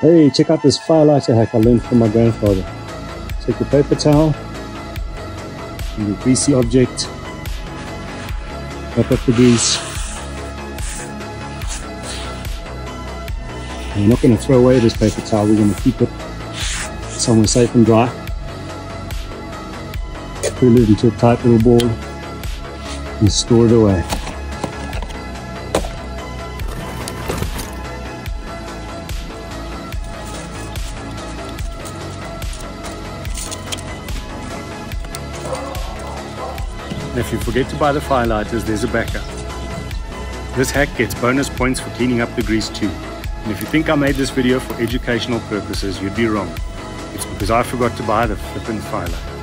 Hey, check out this fire lighter hack I learned from my grandfather. Take your paper towel and your greasy object, wrap up the grease. And we're not going to throw away this paper towel, we're going to keep it somewhere safe and dry. Put it into a tight little ball and store it away. And if you forget to buy the firelighters, there's a backup. This hack gets bonus points for cleaning up the grease too. And if you think I made this video for educational purposes, you'd be wrong. It's because I forgot to buy the flippin' firelight.